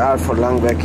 ja, von lang weg.